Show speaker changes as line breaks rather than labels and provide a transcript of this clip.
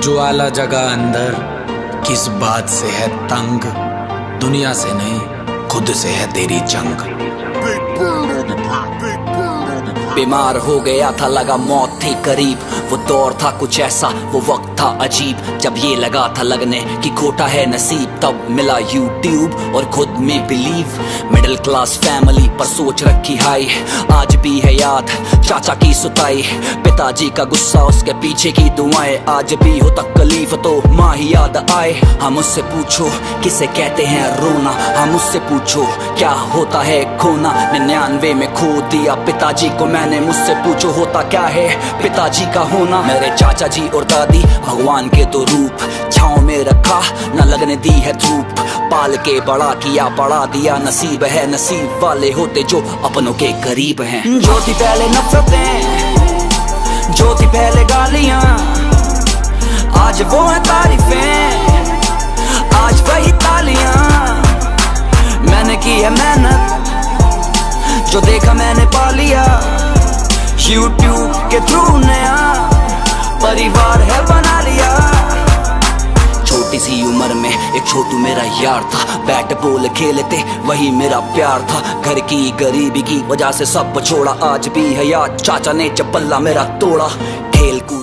ज्वाला जगह अंदर। किस बात से है तंग? दुनिया से नहीं, खुद से है तेरी जंग।
बीमार हो गया था, लगा मौत थी करीब। वो दौर था कुछ ऐसा, वो वक्त था अजीब। जब ये लगा था लगने कि खोटा है नसीब, तब मिला यूट्यूब और खुद में बिलीव। मिडिल क्लास फैमिली पर सोच रखी हाई। आज भी है याद, चाचा की सुताई। पिताजी का गुस्सा उसके पीछे की दुआएँ। आज भी हो तकलीफ़ तो माँ ही याद आए। हम उससे पूछो, किसे कहते हैं रोना? हम उससे पूछो, क्या होता है खोना? निन्यानवे में खो दिया पिताजी को मैंने। मुझसे पूछो होता क्या है? पिताजी का होना। मेरे चाचा जी और दादी भगवान के तो रूप। छाओ में रखा, न लगने दी है धूप। पाल के बड़ा किया बड़ा दिया नसीब है। नसीब वाले होते जो अपनों के करीब हैं। जो थी पहले नफरतें जो थी पहले गालियाँ। आज वो है तारीफें, आज वही तालियाँ। मैंने की है मेहनत, जो देखा मैंने पा लिया। यूट्यूब के थ्रू नया परिवार है बना लिया। छोटी सी उम्र में एक छोटू मेरा यार था। बैट बॉल खेलते, वही मेरा प्यार था। घर की गरीबी की वजह से सब छोड़ा, आज भी है याद चाचा ने चप्पल मेरा तोड़ा। खेल कूद